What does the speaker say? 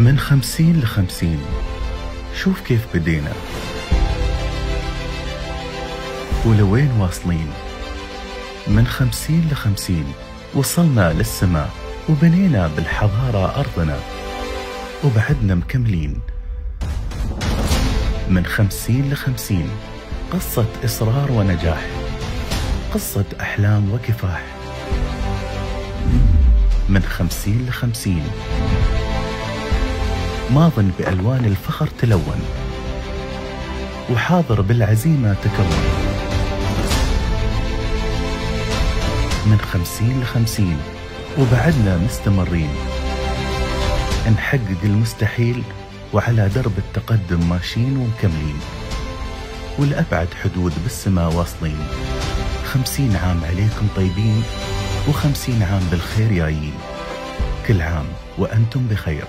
من خمسين لخمسين. شوف كيف بدينا. ولوين واصلين؟ من خمسين لخمسين. وصلنا للسماء وبنينا بالحضارة أرضنا. وبعدنا مكملين. من خمسين لخمسين. قصة إصرار ونجاح. قصة أحلام وكفاح. من خمسين لخمسين. ماض بألوان الفخر تلون. وحاضر بالعزيمة تكون. من خمسين لخمسين. وبعدنا مستمرين. نحقق المستحيل وعلى درب التقدم ماشيين ومكملين. والأبعد حدود بالسماء واصلين. خمسين عام عليكم طيبين وخمسين عام بالخير جايين كل عام وأنتم بخير.